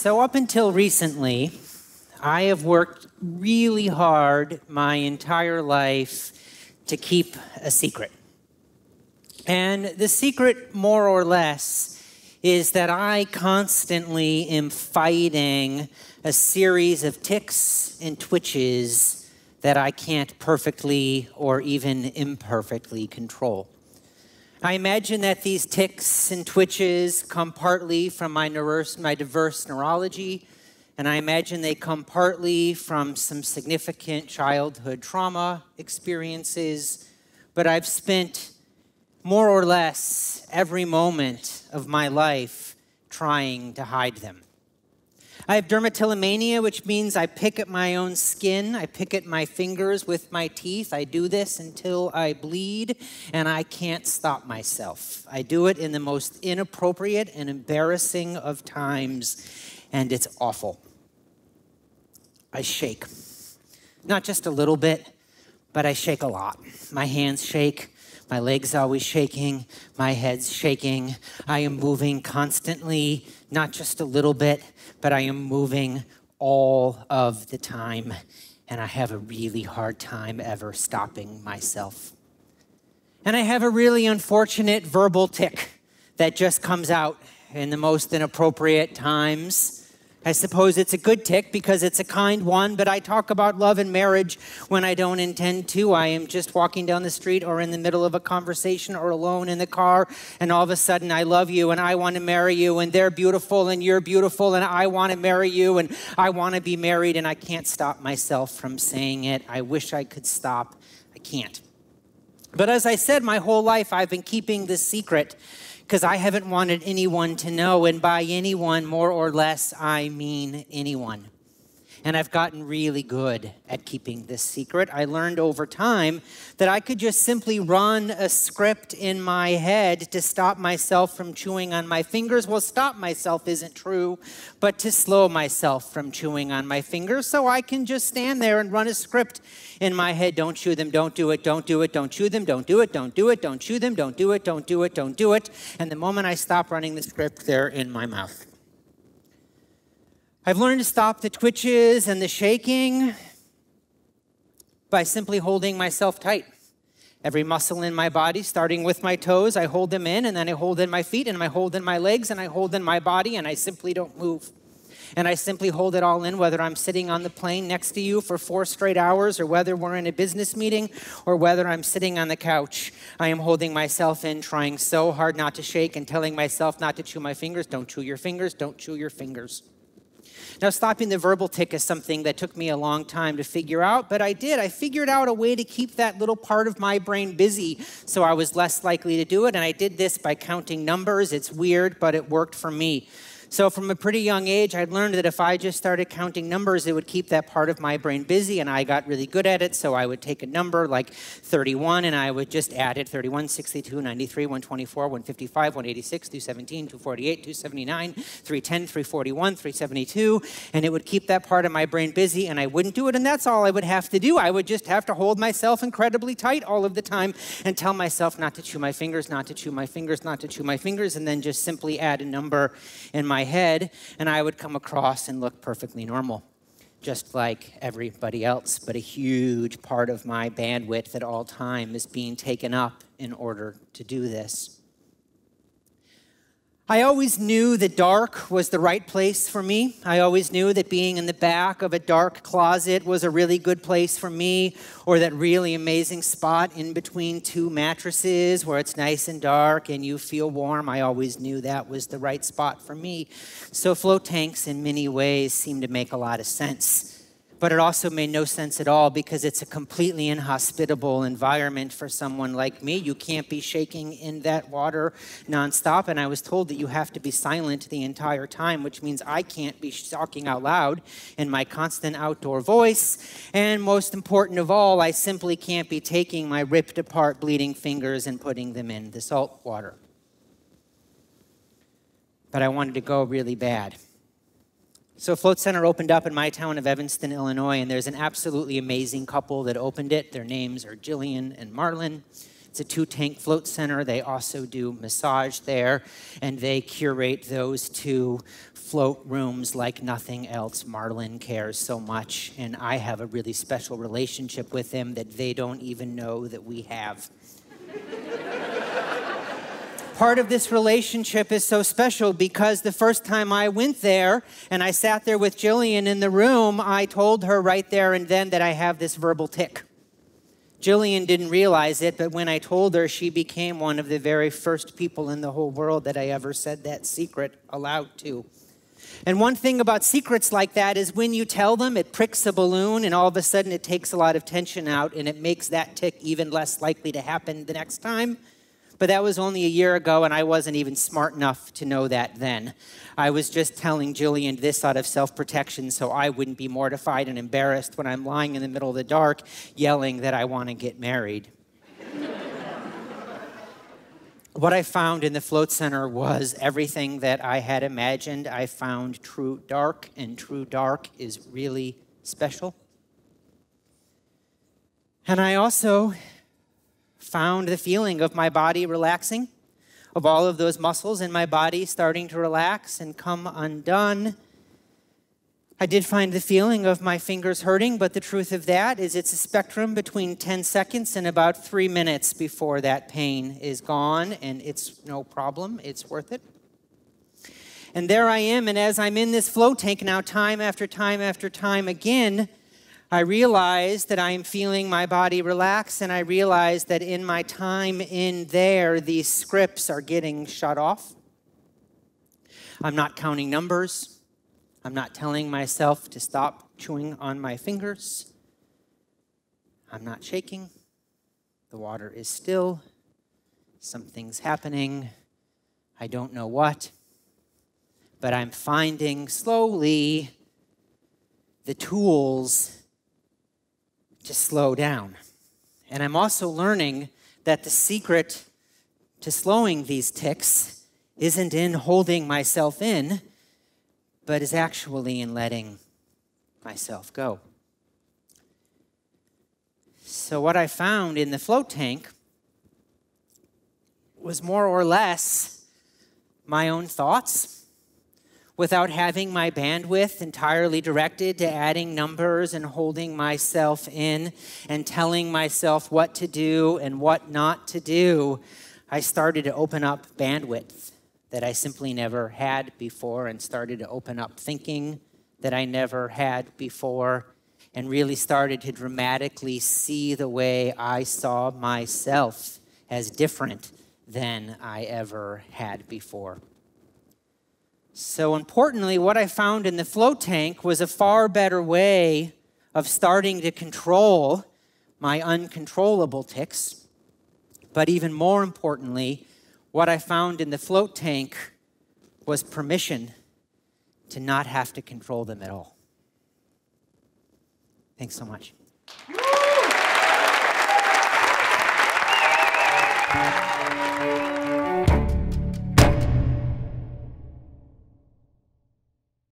So, up until recently, I have worked really hard my entire life to keep a secret. And the secret, more or less, is that I constantly am fighting a series of tics and twitches that I can't perfectly or even imperfectly control. I imagine that these tics and twitches come partly from my, neurose, my diverse neurology, and I imagine they come partly from some significant childhood trauma experiences, but I've spent more or less every moment of my life trying to hide them. I have dermatillomania, which means I pick at my own skin. I pick at my fingers with my teeth. I do this until I bleed, and I can't stop myself. I do it in the most inappropriate and embarrassing of times, and it's awful. I shake. Not just a little bit, but I shake a lot. My hands shake. My legs are always shaking, my head's shaking. I am moving constantly, not just a little bit, but I am moving all of the time. And I have a really hard time ever stopping myself. And I have a really unfortunate verbal tic that just comes out in the most inappropriate times I suppose it's a good tic because it's a kind one, but I talk about love and marriage when I don't intend to. I am just walking down the street or in the middle of a conversation or alone in the car, and all of a sudden I love you and I want to marry you, and they're beautiful and you're beautiful, and I want to marry you and I want to be married, and I can't stop myself from saying it. I wish I could stop. I can't. But as I said, my whole life I've been keeping this secret because I haven't wanted anyone to know. And by anyone, more or less, I mean anyone. And I've gotten really good at keeping this secret. I learned over time that I could just simply run a script in my head to stop myself from chewing on my fingers. Well, stop myself isn't true, but to slow myself from chewing on my fingers. So I can just stand there and run a script in my head. Don't chew them, don't do it, don't do it, don't chew them, don't do it, don't do it, don't chew them, don't do it, don't do it, don't do it. And the moment I stop running the script, they're in my mouth. I've learned to stop the twitches and the shaking by simply holding myself tight. Every muscle in my body, starting with my toes, I hold them in, and then I hold in my feet, and I hold in my legs, and I hold in my body, and I simply don't move. And I simply hold it all in, whether I'm sitting on the plane next to you for four straight hours, or whether we're in a business meeting, or whether I'm sitting on the couch. I am holding myself in, trying so hard not to shake, and telling myself not to chew my fingers. Don't chew your fingers, don't chew your fingers. Now, stopping the verbal tic is something that took me a long time to figure out, but I did. I figured out a way to keep that little part of my brain busy so I was less likely to do it. And I did this by counting numbers. It's weird, but it worked for me. So, from a pretty young age, I'd learned that if I just started counting numbers, it would keep that part of my brain busy, and I got really good at it. So, I would take a number like 31, and I would just add it 31, 62, 93, 124, 155, 186, 217, 248, 279, 310, 341, 372, and it would keep that part of my brain busy, and I wouldn't do it, and that's all I would have to do. I would just have to hold myself incredibly tight all of the time and tell myself not to chew my fingers, not to chew my fingers, not to chew my fingers, and then just simply add a number in my my head, and I would come across and look perfectly normal, just like everybody else. But a huge part of my bandwidth at all time is being taken up in order to do this. I always knew that dark was the right place for me. I always knew that being in the back of a dark closet was a really good place for me, or that really amazing spot in between two mattresses where it's nice and dark and you feel warm. I always knew that was the right spot for me. So, float tanks in many ways seem to make a lot of sense but it also made no sense at all because it's a completely inhospitable environment for someone like me. You can't be shaking in that water nonstop. And I was told that you have to be silent the entire time, which means I can't be talking out loud in my constant outdoor voice. And most important of all, I simply can't be taking my ripped apart, bleeding fingers and putting them in the salt water. But I wanted to go really bad. So, Float Center opened up in my town of Evanston, Illinois, and there's an absolutely amazing couple that opened it. Their names are Jillian and Marlon. It's a two tank float center. They also do massage there, and they curate those two float rooms like nothing else. Marlin cares so much, and I have a really special relationship with him that they don't even know that we have. Part of this relationship is so special because the first time I went there and I sat there with Jillian in the room, I told her right there and then that I have this verbal tic. Jillian didn't realize it, but when I told her, she became one of the very first people in the whole world that I ever said that secret aloud to. And one thing about secrets like that is when you tell them, it pricks a balloon, and all of a sudden it takes a lot of tension out, and it makes that tic even less likely to happen the next time. But that was only a year ago, and I wasn't even smart enough to know that then. I was just telling Jillian this out of self protection so I wouldn't be mortified and embarrassed when I'm lying in the middle of the dark yelling that I want to get married. what I found in the float center was everything that I had imagined. I found true dark, and true dark is really special. And I also found the feeling of my body relaxing, of all of those muscles in my body starting to relax and come undone. I did find the feeling of my fingers hurting, but the truth of that is it's a spectrum between 10 seconds and about three minutes before that pain is gone, and it's no problem. It's worth it. And there I am, and as I'm in this float tank now, time after time after time again, I realize that I am feeling my body relax, and I realize that in my time in there, these scripts are getting shut off. I'm not counting numbers. I'm not telling myself to stop chewing on my fingers. I'm not shaking. The water is still. Something's happening. I don't know what. But I'm finding slowly the tools to slow down. And I'm also learning that the secret to slowing these tics isn't in holding myself in, but is actually in letting myself go. So, what I found in the float tank was more or less my own thoughts without having my bandwidth entirely directed to adding numbers and holding myself in and telling myself what to do and what not to do, I started to open up bandwidth that I simply never had before and started to open up thinking that I never had before and really started to dramatically see the way I saw myself as different than I ever had before. So, importantly, what I found in the float tank was a far better way of starting to control my uncontrollable tics. But even more importantly, what I found in the float tank was permission to not have to control them at all. Thanks so much.